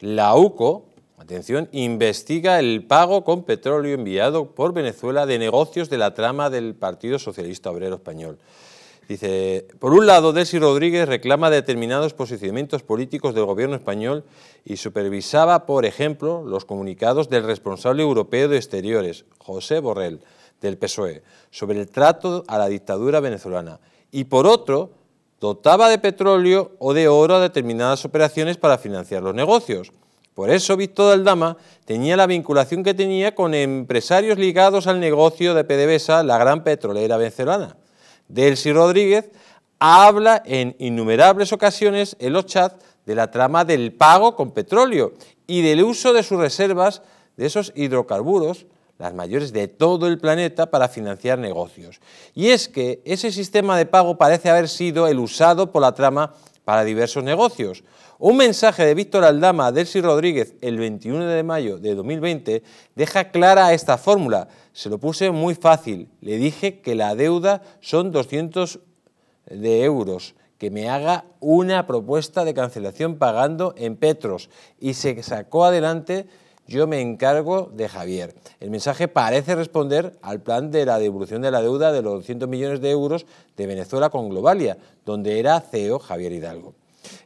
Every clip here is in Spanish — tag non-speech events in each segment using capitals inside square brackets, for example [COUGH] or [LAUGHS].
La UCO, atención, investiga el pago con petróleo enviado por Venezuela de negocios de la trama del Partido Socialista Obrero Español. Dice, por un lado, Delcy Rodríguez reclama determinados posicionamientos políticos del gobierno español y supervisaba, por ejemplo, los comunicados del responsable europeo de Exteriores, José Borrell, del PSOE, sobre el trato a la dictadura venezolana. Y por otro, dotaba de petróleo o de oro a determinadas operaciones para financiar los negocios. Por eso Víctor Aldama tenía la vinculación que tenía con empresarios ligados al negocio de PDVSA, la gran petrolera venezolana. Delcy Rodríguez habla en innumerables ocasiones en los chats de la trama del pago con petróleo y del uso de sus reservas de esos hidrocarburos, las mayores de todo el planeta, para financiar negocios. Y es que ese sistema de pago parece haber sido el usado por la trama para diversos negocios. Un mensaje de Víctor Aldama a Delcy Rodríguez el 21 de mayo de 2020 deja clara esta fórmula. Se lo puse muy fácil. Le dije que la deuda son 200 de euros, que me haga una propuesta de cancelación pagando en petros. Y se sacó adelante yo me encargo de Javier. El mensaje parece responder al plan de la devolución de la deuda de los 200 millones de euros de Venezuela con Globalia, donde era CEO Javier Hidalgo.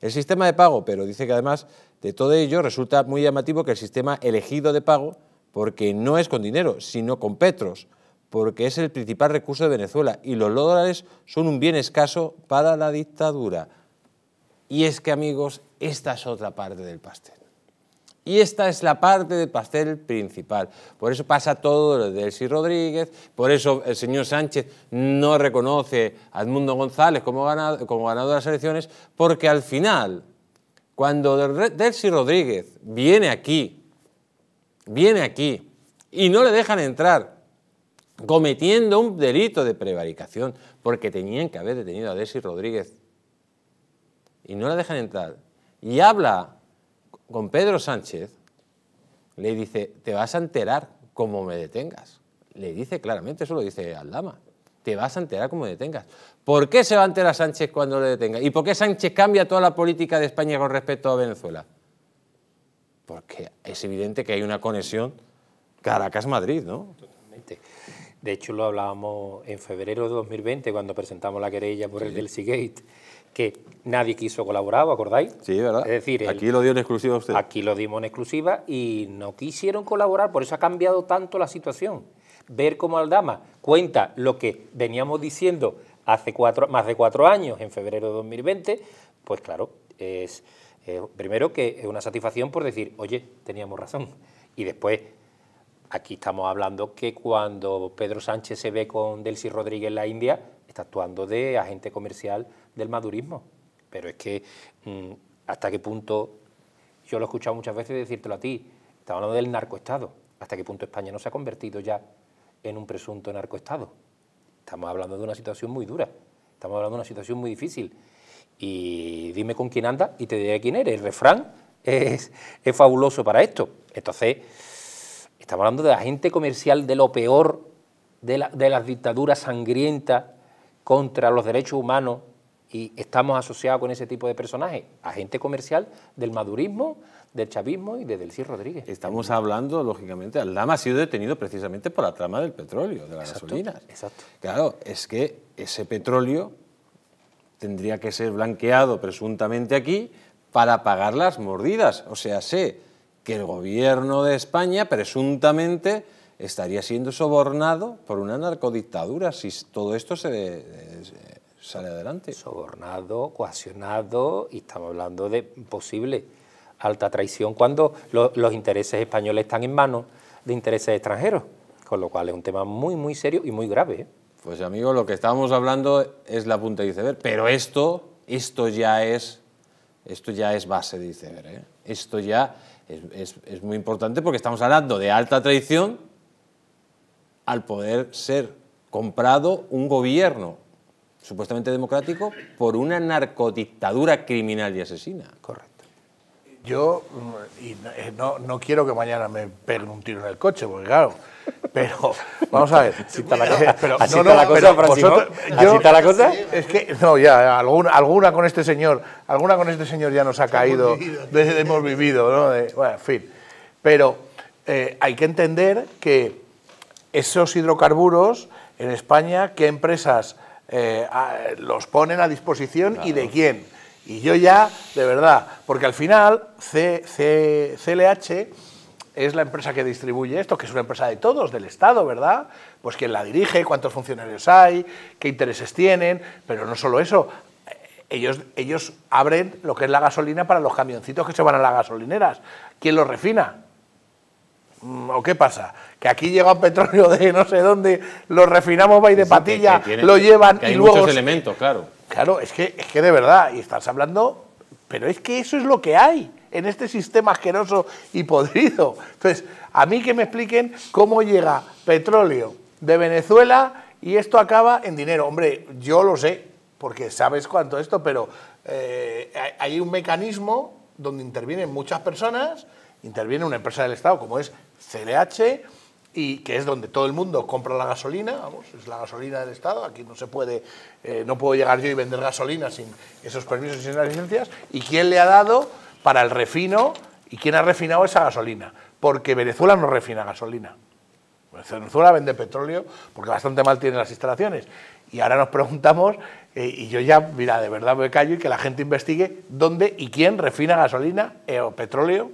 El sistema de pago, pero dice que además de todo ello resulta muy llamativo que el sistema elegido de pago, porque no es con dinero, sino con petros, porque es el principal recurso de Venezuela y los dólares son un bien escaso para la dictadura. Y es que, amigos, esta es otra parte del pastel. Y esta es la parte del pastel principal. Por eso pasa todo lo de Elsie Rodríguez, por eso el señor Sánchez no reconoce a Edmundo González como ganador, como ganador de las elecciones, porque al final, cuando Delcy Rodríguez viene aquí, viene aquí y no le dejan entrar cometiendo un delito de prevaricación, porque tenían que haber detenido a Delcy Rodríguez y no la dejan entrar, y habla con Pedro Sánchez, le dice, te vas a enterar como me detengas. Le dice claramente, eso lo dice Aldama, te vas a enterar como me detengas. ¿Por qué se va a enterar Sánchez cuando le detenga? ¿Y por qué Sánchez cambia toda la política de España con respecto a Venezuela? Porque es evidente que hay una conexión Caracas-Madrid, ¿no? Totalmente. De hecho, lo hablábamos en febrero de 2020, cuando presentamos la querella por el del Seagate que nadie quiso colaborar, ¿os acordáis? Sí, ¿verdad? Es decir, aquí lo dio en exclusiva usted. Aquí lo dimos en exclusiva y no quisieron colaborar, por eso ha cambiado tanto la situación. Ver cómo Aldama cuenta lo que veníamos diciendo hace cuatro, más de cuatro años, en febrero de 2020, pues claro, es primero que es una satisfacción por decir, oye, teníamos razón. Y después, aquí estamos hablando que cuando Pedro Sánchez se ve con Delcy Rodríguez en la India, actuando de agente comercial del madurismo. Pero es que mm, hasta qué punto, yo lo he escuchado muchas veces decírtelo a ti, estamos hablando del narcoestado, hasta qué punto España no se ha convertido ya en un presunto narcoestado. Estamos hablando de una situación muy dura, estamos hablando de una situación muy difícil. Y dime con quién anda y te diré quién eres. El refrán es, fabuloso para esto. Entonces, estamos hablando de agente comercial de lo peor de las dictaduras sangrientas contra los derechos humanos y estamos asociados con ese tipo de personajes, agente comercial del madurismo, del chavismo y de Delcy Rodríguez. Estamos hablando, lógicamente, Aldama ha sido detenido precisamente por la trama del petróleo, de las gasolinas. Exacto. Claro, es que ese petróleo tendría que ser blanqueado presuntamente aquí para pagar las mordidas. O sea, sé que el gobierno de España presuntamente estaría siendo sobornado por una narcodictadura si todo esto se, sale adelante. Sobornado, coaccionado y estamos hablando de posible alta traición cuando los intereses españoles están en manos de intereses extranjeros, con lo cual es un tema muy, muy serio y muy grave. ¿eh? Pues amigos, lo que estábamos hablando es la punta de iceberg, pero esto, esto ya es, esto ya es base de iceberg. ¿eh? Esto ya es, es muy importante porque estamos hablando de alta traición al poder ser comprado un gobierno supuestamente democrático por una narcodictadura criminal y asesina. Correcto. Yo y no, no, quiero que mañana me peguen un tiro en el coche, porque claro, Pero, [LAUGHS] vamos a ver. Así está la cosa, Pero- así no, está no, la cosa, pero Francisco. vosotros- Así yo- está la cosa. Es que, no, ya, alguna, alguna con este señor, alguna con este señor ya nos ha caído, de- hemos vivido, ¿no? De- bueno, en fin. Pero eh, hay que entender que esos hidrocarburos en España, ¿qué empresas eh, a- los ponen a disposición y de quién? Y yo ya, de verdad, porque al final C- C- CLH es la empresa que distribuye esto, que es una empresa de todos, del Estado, ¿verdad? Pues quién la dirige, cuántos funcionarios hay, qué intereses tienen, pero no solo eso. Ellos, ellos abren lo que es la gasolina para los camioncitos que se van a las gasolineras. ¿Quién los refina? Mm, ¿O qué pasa? Que aquí llega un petróleo de no sé dónde, lo refinamos, va y de patilla, lo llevan que y hay luego... muchos elementos, claro. Claro, es que, es que de verdad, y estás hablando, pero es que eso es lo que hay en este sistema asqueroso y podrido. Entonces, a mí que me expliquen cómo llega petróleo de Venezuela y esto acaba en dinero. Hombre, yo lo sé, porque sabes cuánto esto, pero eh, hay- hay un mecanismo donde intervienen muchas personas, interviene una empresa del Estado como es CLH, y que es donde todo el mundo compra la gasolina, vamos, es la gasolina del Estado, aquí no se puede, eh, no puedo llegar yo y vender gasolina sin esos permisos y sin las licencias, y quién le ha dado para el refino y quién ha refinado esa gasolina, porque Venezuela no refina gasolina. Venezuela vende petróleo porque bastante mal tiene las instalaciones. Y ahora nos preguntamos, eh, y yo ya, mira, de verdad me callo y que la gente investigue dónde y quién refina gasolina eh, o petróleo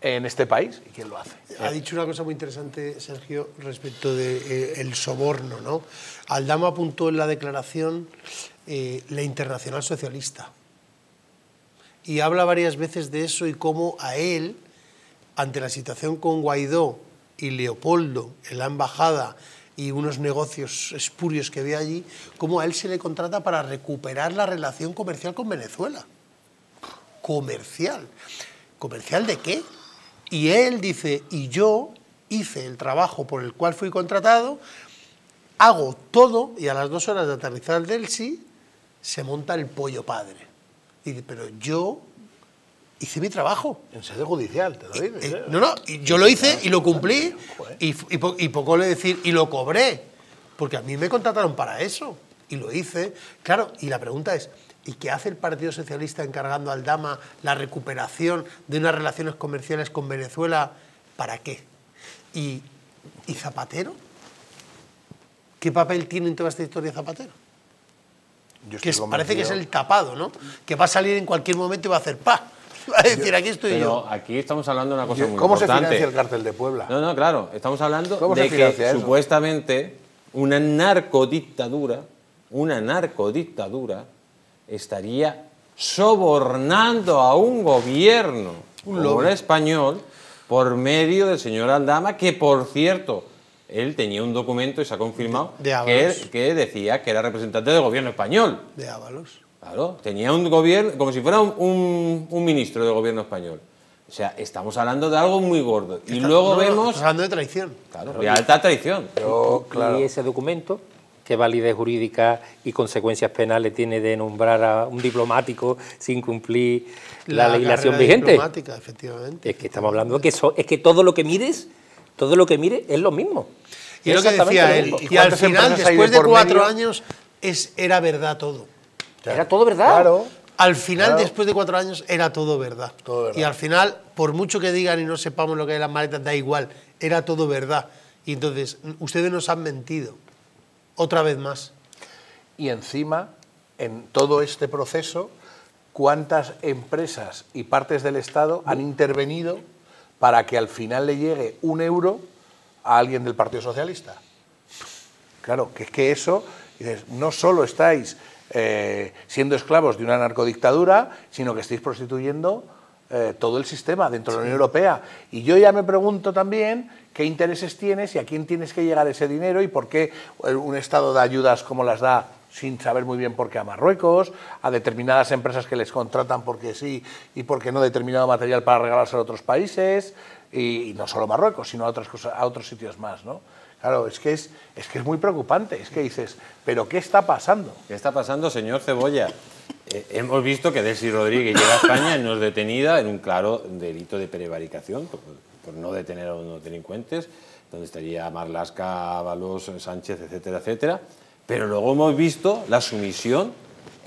en este país y quién lo hace. Ha dicho una cosa muy interesante, Sergio, respecto del soborno. ¿no? Aldama apuntó en la declaración eh, la Internacional Socialista. Y habla varias veces de eso y cómo a él, ante la situación con Guaidó y Leopoldo en la embajada y unos negocios espurios que ve allí, cómo a él se le contrata para recuperar la relación comercial con Venezuela comercial. ¿Comercial de qué? Y él dice, y yo hice el trabajo por el cual fui contratado, hago todo y a las dos horas de aterrizar del sí se monta el pollo padre. Y dice, pero yo hice mi trabajo. En sede judicial, te lo digo. Eh, no, no, yo lo hice y lo cumplí y, y po- y poco le decir, y lo cobré, porque a mí me contrataron para eso y lo hice. Claro, y la pregunta es, ¿y qué hace el Partido Socialista encargando al Dama la recuperación de unas relaciones comerciales con Venezuela? ¿Para qué? ¿Y, y Zapatero? ¿Qué papel tiene en toda esta historia Zapatero? Yo Que estoy es- parece que es el tapado, ¿no? Que va a salir en cualquier momento y va a hacer pa. [LAUGHS] Va a decir, aquí estoy Pero yo. aquí estamos hablando de una cosa muy ¿Cómo se importante. financia el cártel de Puebla? No, no, claro. Estamos hablando ¿Cómo se de que eso? supuestamente una narcodictadura, una narcodictadura, estaría sobornando a un gobierno, como el español, por medio del señor Aldama, que por cierto, él tenía un documento y se ha confirmado De- de que, decía que era representante del gobierno español. De Ábalos. Claro, tenía un gobierno, como si fuera un, un- un ministro del gobierno español. O sea, estamos hablando de algo muy gordo. Y luego No, vemos, estás hablando de traición. claro, de alta traición. Yo, claro. Y ese documento, ¿qué validez jurídica y consecuencias penales tiene de nombrar a un diplomático sin cumplir la, legislación vigente? diplomática, efectivamente. Es que estamos hablando de que eso, es que todo lo que mires, todo lo que mires es lo mismo. Y es lo que decía él. ¿Y Y al final, después de cuatro medio? años, es, era verdad todo. Era todo verdad. Claro. Al final, Claro. después de cuatro años, era todo verdad. Todo verdad. Y al final, por mucho que digan y no sepamos lo que hay en las maletas, da igual, era todo verdad. Y entonces, ustedes nos han mentido. Otra vez más. Y encima, en todo este proceso, ¿cuántas empresas y partes del Estado han intervenido para que al final le llegue un euro a alguien del Partido Socialista? Claro, que es que eso, no solo estáis eh, siendo esclavos de una narcodictadura, sino que estáis prostituyendo eh, todo el sistema dentro de la Unión Europea. Y yo ya me pregunto también qué intereses tienes y a quién tienes que llegar ese dinero y por qué eh, un Estado da ayudas como las da sin saber muy bien por qué a Marruecos, a determinadas empresas que les contratan porque sí y porque no determinado material para regalarse a otros países, y, y no solo Marruecos, sino a, otras cosas, a otros sitios más. ¿no? Claro, es que es, es que es muy preocupante. Es que dices, ¿pero qué está pasando? ¿Qué está pasando, señor Cebolla? Eh, hemos visto que Delcy Rodríguez llega a España y no es detenida en un claro delito de prevaricación por, no detener a unos delincuentes, donde estaría Marlasca, Ábalos, Sánchez, etcétera, etcétera. Pero luego hemos visto la sumisión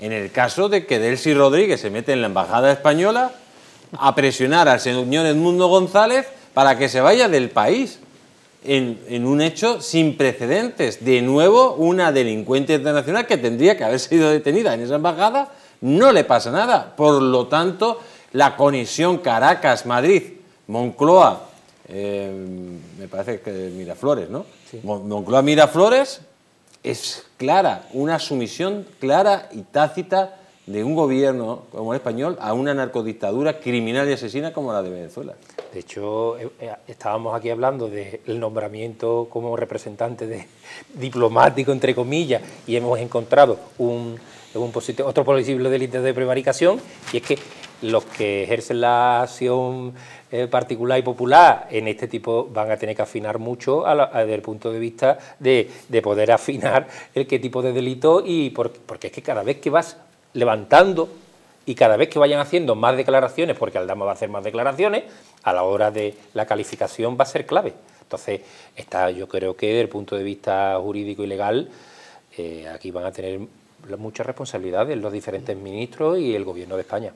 en el caso de que Delcy Rodríguez se mete en la embajada española a presionar al señor Edmundo González para que se vaya del país. En, en, un hecho sin precedentes. De nuevo, una delincuente internacional que tendría que haber sido detenida en esa embajada, no le pasa nada. Por lo tanto, la conexión Caracas-Madrid, Moncloa, eh, me parece que Miraflores, ¿no? Sí. Moncloa-Miraflores es clara, una sumisión clara y tácita de un gobierno como el español a una narcodictadura criminal y asesina como la de Venezuela. De hecho, eh, eh, estábamos aquí hablando del nombramiento como representante [LAUGHS] diplomático, entre comillas, y hemos encontrado un, otro posible delito de prevaricación, y es que los que ejercen la acción eh, particular y popular en este tipo van a tener que afinar mucho a la, a, desde el punto de vista de, de, poder [LAUGHS] afinar el qué tipo de delito y por, porque es que cada vez que vas levantando y cada vez que vayan haciendo más declaraciones, porque Aldama va a hacer más declaraciones, a la hora de la calificación va a ser clave. Entonces, está, yo creo que desde el punto de vista jurídico y legal, eh, aquí van a tener muchas responsabilidades los diferentes ministros y el Gobierno de España.